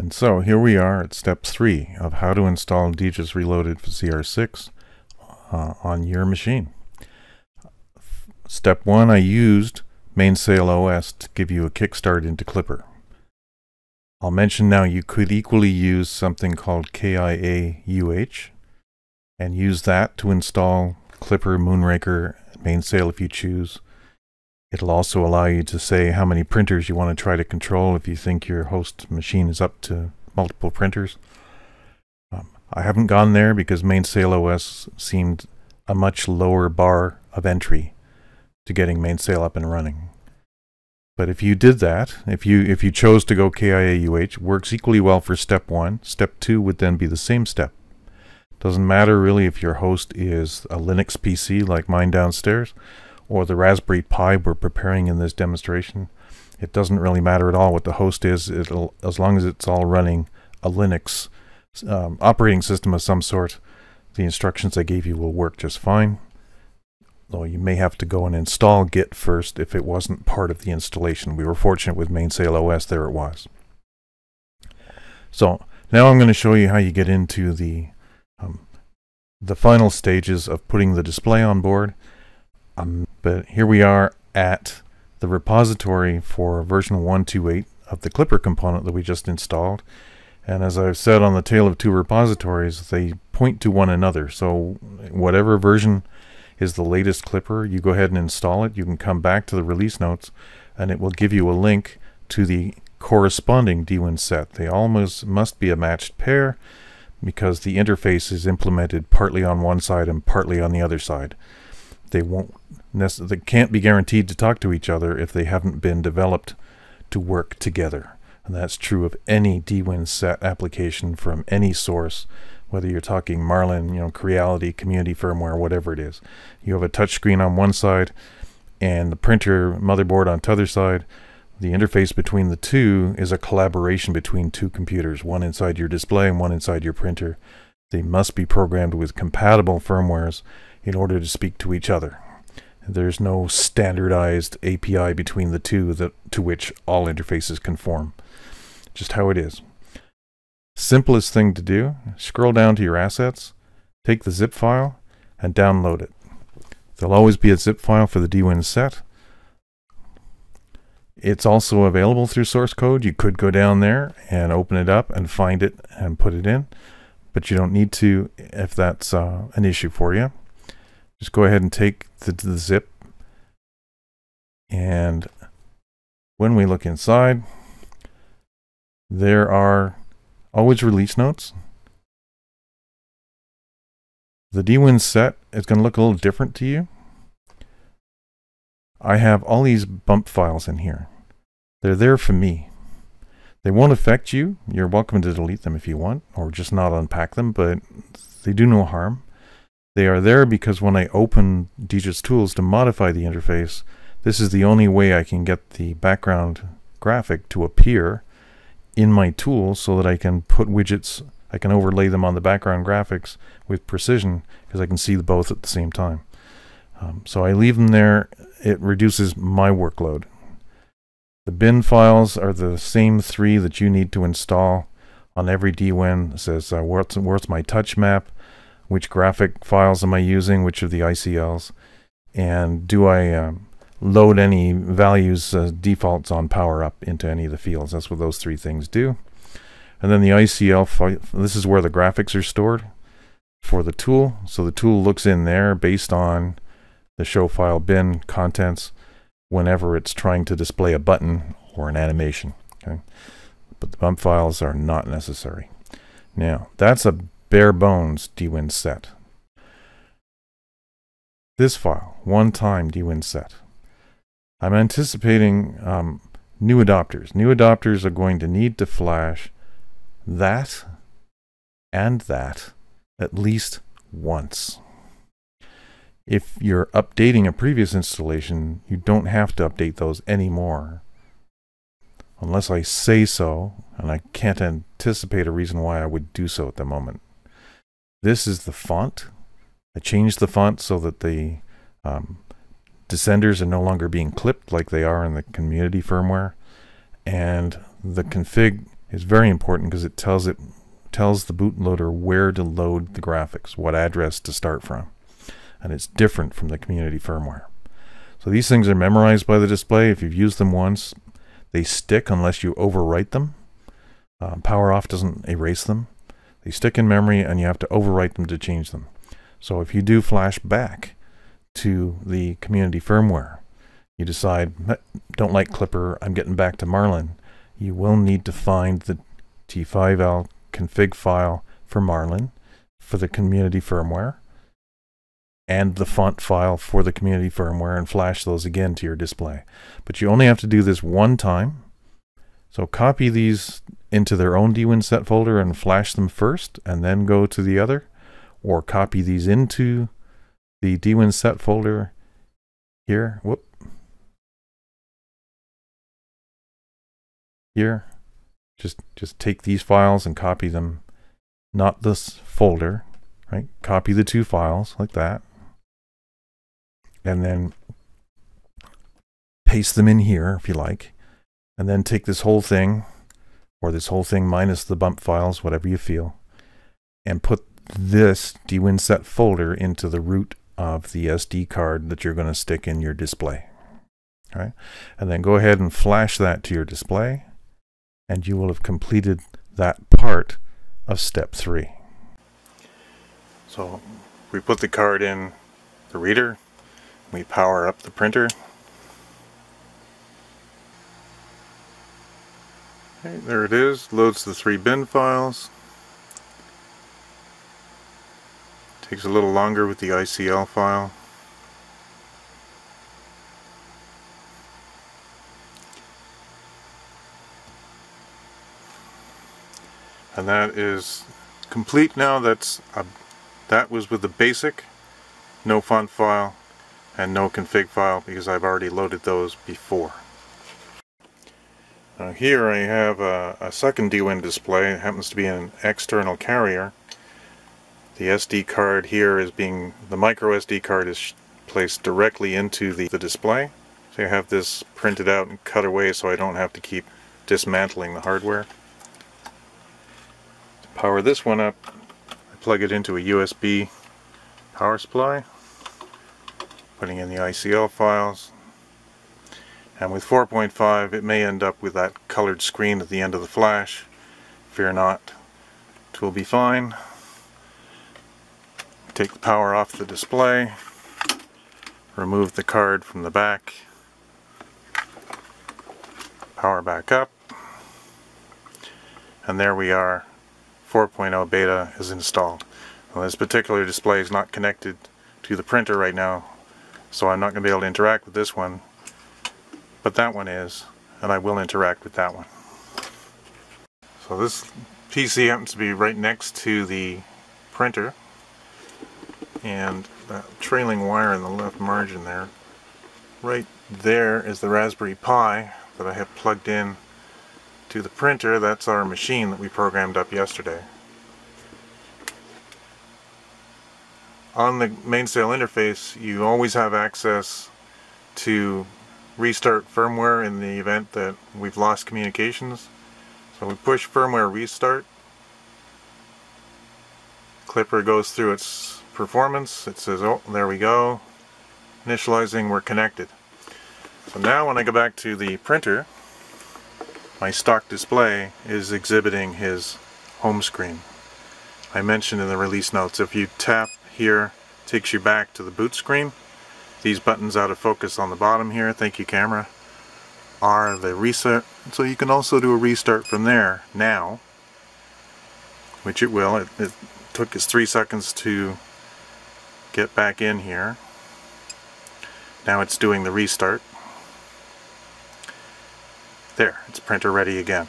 And so here we are at step three of how to install DGUS Reloaded for CR6 uh, on your machine. Step one, I used Mainsail OS to give you a kickstart into Klipper. I'll mention now you could equally use something called KIA UH and use that to install Klipper, Moonraker, Mainsail if you choose. It'll also allow you to say how many printers you want to try to control if you think your host machine is up to multiple printers. Um, I haven't gone there because Mainsail OS seemed a much lower bar of entry to getting Mainsail up and running. But if you did that, if you if you chose to go KIAUH, works equally well for step one. Step two would then be the same step. Doesn't matter really if your host is a Linux PC like mine downstairs, or the Raspberry Pi we're preparing in this demonstration. It doesn't really matter at all what the host is, it'll, as long as it's all running a Linux um, operating system of some sort, the instructions I gave you will work just fine. Though you may have to go and install Git first if it wasn't part of the installation. We were fortunate with Mainsail OS, there it was. So now I'm going to show you how you get into the um, the final stages of putting the display on board um, but here we are at the repository for version 128 of the Klipper component that we just installed. And as I've said on the Tale of Two Repositories, they point to one another. So whatever version is the latest Klipper, you go ahead and install it. You can come back to the release notes and it will give you a link to the corresponding DWIN set. They almost must be a matched pair because the interface is implemented partly on one side and partly on the other side they won't they can't be guaranteed to talk to each other if they haven't been developed to work together. And that's true of any DWIN set application from any source, whether you're talking Marlin, you know, Creality, community firmware, whatever it is. You have a touchscreen on one side and the printer motherboard on the other side. The interface between the two is a collaboration between two computers, one inside your display and one inside your printer. They must be programmed with compatible firmwares in order to speak to each other. There's no standardized API between the two that to which all interfaces conform. Just how it is. Simplest thing to do, scroll down to your assets, take the zip file, and download it. There'll always be a zip file for the DWIN set. It's also available through source code. You could go down there and open it up and find it and put it in, but you don't need to if that's uh, an issue for you just go ahead and take the, the zip. And when we look inside there are always release notes. The DWIN set is going to look a little different to you. I have all these bump files in here. They're there for me. They won't affect you. You're welcome to delete them if you want or just not unpack them but they do no harm they are there because when I open DGUS tools to modify the interface, this is the only way I can get the background graphic to appear in my tool so that I can put widgets, I can overlay them on the background graphics with precision because I can see both at the same time. Um, so I leave them there. It reduces my workload. The bin files are the same three that you need to install on every DWIN. It says uh, where's, where's my touch map, which graphic files am I using, which of the ICLs, and do I um, load any values, uh, defaults on power up into any of the fields. That's what those three things do. And then the ICL, this is where the graphics are stored for the tool. So the tool looks in there based on the show file bin contents whenever it's trying to display a button or an animation. Okay, But the bump files are not necessary. Now, that's a bare bones DWIN set. This file, one time DWIN set. I'm anticipating um, new adopters. New adopters are going to need to flash that and that at least once. If you're updating a previous installation, you don't have to update those anymore. Unless I say so, and I can't anticipate a reason why I would do so at the moment. This is the font. I changed the font so that the um, descenders are no longer being clipped like they are in the community firmware. And the config is very important because it tells it tells the bootloader where to load the graphics, what address to start from. And it's different from the community firmware. So these things are memorized by the display. If you've used them once, they stick unless you overwrite them. Um, power off doesn't erase them. They stick in memory and you have to overwrite them to change them. So if you do flash back to the community firmware, you decide, don't like Klipper, I'm getting back to Marlin, you will need to find the T5L config file for Marlin for the community firmware and the font file for the community firmware and flash those again to your display. But you only have to do this one time. So copy these into their own dwinset folder and flash them first and then go to the other or copy these into the dwinset folder here. Whoop. Here. Just just take these files and copy them not this folder, right? Copy the two files like that and then paste them in here if you like, and then take this whole thing, or this whole thing minus the bump files, whatever you feel, and put this dwinset folder into the root of the SD card that you're going to stick in your display. All right, and then go ahead and flash that to your display, and you will have completed that part of step three. So we put the card in the reader, we power up the printer. There it is, loads the three bin files. Takes a little longer with the ICL file. And that is complete now. That's a, that was with the basic, no font file, and no config file because I've already loaded those before. Now here I have a, a second DWIN display. It happens to be an external carrier. The SD card here is being, the micro SD card is placed directly into the, the display. So I have this printed out and cut away so I don't have to keep dismantling the hardware. To power this one up, I plug it into a USB power supply putting in the ICL files and with 4.5 it may end up with that colored screen at the end of the flash. Fear not it will be fine. Take the power off the display. Remove the card from the back. Power back up. And there we are. 4.0 beta is installed. This particular display is not connected to the printer right now so I'm not going to be able to interact with this one but that one is and I will interact with that one. So this PC happens to be right next to the printer and that trailing wire in the left margin there right there is the Raspberry Pi that I have plugged in to the printer. That's our machine that we programmed up yesterday. On the Mainsail interface you always have access to restart firmware in the event that we've lost communications. So we push firmware restart. Klipper goes through its performance. It says oh there we go. Initializing we're connected. So now when I go back to the printer my stock display is exhibiting his home screen. I mentioned in the release notes if you tap here takes you back to the boot screen. These buttons out of focus on the bottom here, thank you camera, are the reset. So you can also do a restart from there now, which it will. It, it took us three seconds to get back in here. Now it's doing the restart. There, it's printer ready again.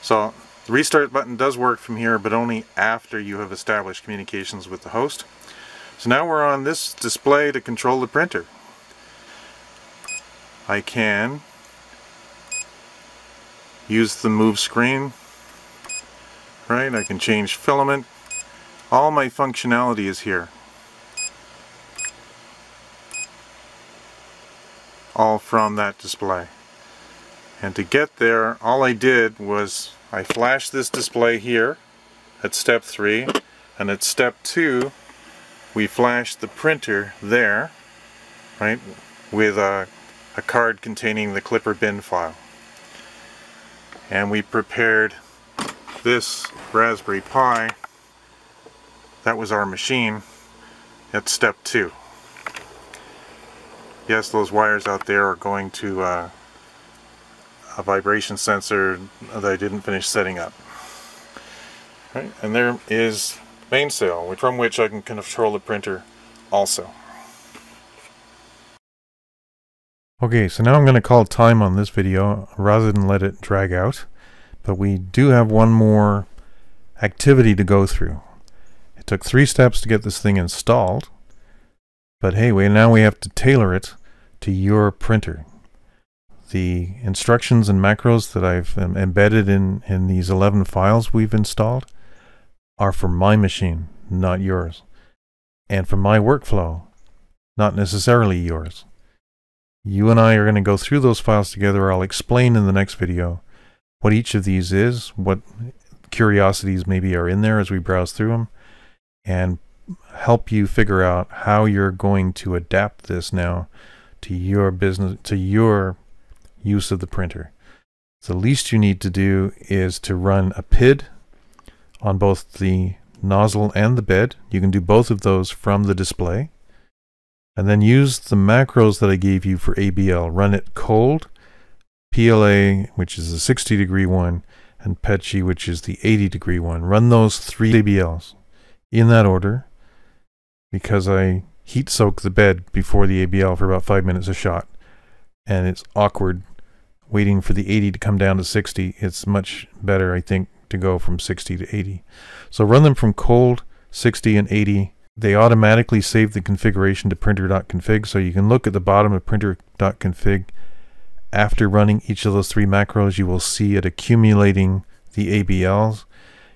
So the restart button does work from here, but only after you have established communications with the host. So now we're on this display to control the printer. I can use the move screen, right? I can change filament. All my functionality is here. All from that display. And to get there, all I did was I flashed this display here at step 3 and at step 2 we flash the printer there right with a, a card containing the klipper bin file. And we prepared this Raspberry Pi. That was our machine at step 2 yes those wires out there are going to uh, a vibration sensor that I didn't finish setting up. Right, and there is mainsail, from which I can control the printer also. Okay, so now I'm going to call time on this video rather than let it drag out. But we do have one more activity to go through. It took three steps to get this thing installed. But hey, we, now we have to tailor it to your printer the instructions and macros that I've um, embedded in, in these 11 files we've installed are for my machine, not yours. And for my workflow, not necessarily yours. You and I are going to go through those files together. I'll explain in the next video what each of these is, what curiosities maybe are in there as we browse through them, and help you figure out how you're going to adapt this now to your business, to your use of the printer. The least you need to do is to run a PID on both the nozzle and the bed. You can do both of those from the display. And then use the macros that I gave you for ABL. Run it cold, PLA, which is the 60 degree one, and PETG, which is the 80 degree one. Run those three ABLs in that order because I heat soak the bed before the ABL for about five minutes a shot. And it's awkward waiting for the 80 to come down to 60, it's much better, I think, to go from 60 to 80. So run them from cold, 60 and 80. They automatically save the configuration to printer.config, so you can look at the bottom of printer.config. After running each of those three macros, you will see it accumulating the ABLs.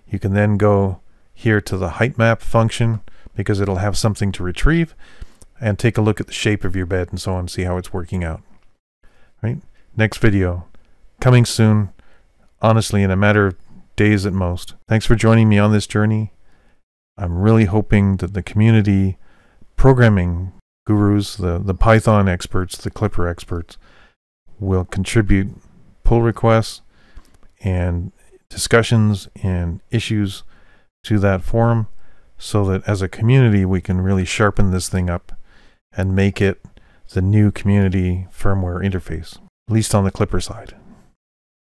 You can then go here to the height map function because it'll have something to retrieve and take a look at the shape of your bed and so on, see how it's working out. Right? Next video. Coming soon. Honestly, in a matter of days at most. Thanks for joining me on this journey. I'm really hoping that the community programming gurus, the, the Python experts, the Klipper experts, will contribute pull requests and discussions and issues to that forum so that as a community we can really sharpen this thing up and make it the new community firmware interface at least on the Klipper side.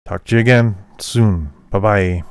Talk to you again soon. Bye bye.